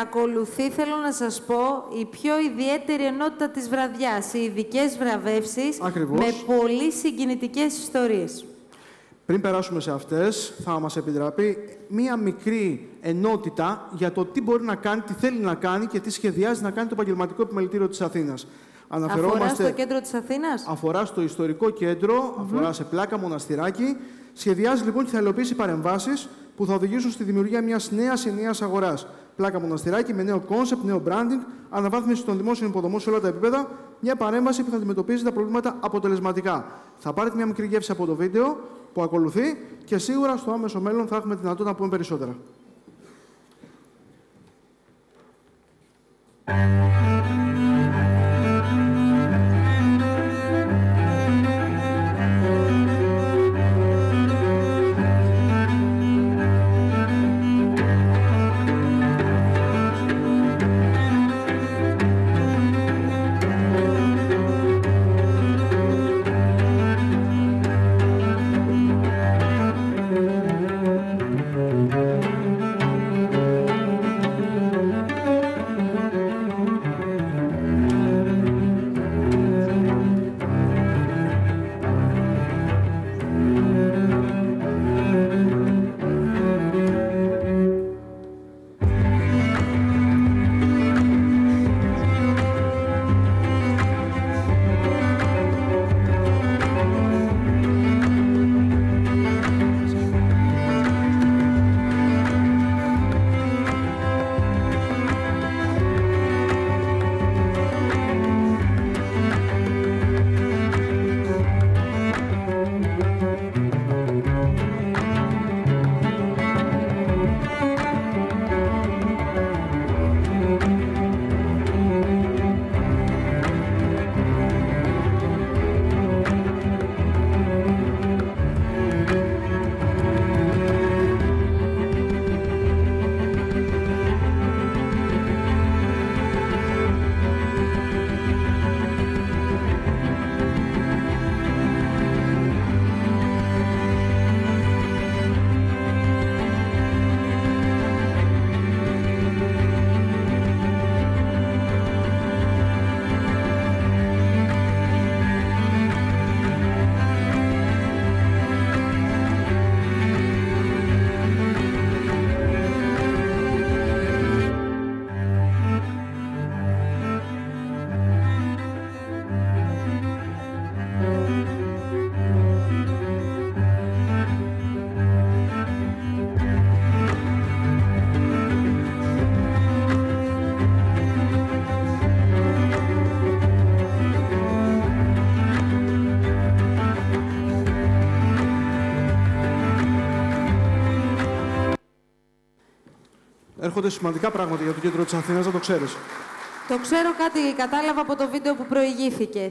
Ακολουθεί, θέλω να σας πω, η πιο ιδιαίτερη ενότητα της βραδιάς, οι ειδικές βραβεύσεις Ακριβώς. με πολύ συγκινητικές ιστορίες. Πριν περάσουμε σε αυτές, θα μας επιτραπεί μία μικρή ενότητα για το τι μπορεί να κάνει, τι θέλει να κάνει και τι σχεδιάζει να κάνει το επαγγελματικό επιμελητήριο της Αθήνας. Αφορά στο κέντρο της Αθήνας; αφορά στο ιστορικό κέντρο, αφορά σε πλάκα, μοναστηράκι. Σχεδιάζει λοιπόν και θα υλοποιήσει παρεμβάσεις που θα οδηγήσουν στη δημιουργία μιας νέας ενιαία αγοράς. Πλάκα, μοναστηράκι με νέο concept, νέο branding, αναβάθμιση των δημόσιων υποδομών σε όλα τα επίπεδα. Μια παρέμβαση που θα αντιμετωπίζει τα προβλήματα αποτελεσματικά. Θα πάρετε μια μικρή γεύση από το βίντεο που ακολουθεί και σίγουρα στο άμεσο μέλλον θα έχουμε τη δυνατότητα να πούμε περισσότερα. Έρχονται σημαντικά πράγματα για το κέντρο της Αθήνας, να το ξέρεις. Το ξέρω κάτι, κατάλαβα από το βίντεο που προηγήθηκε.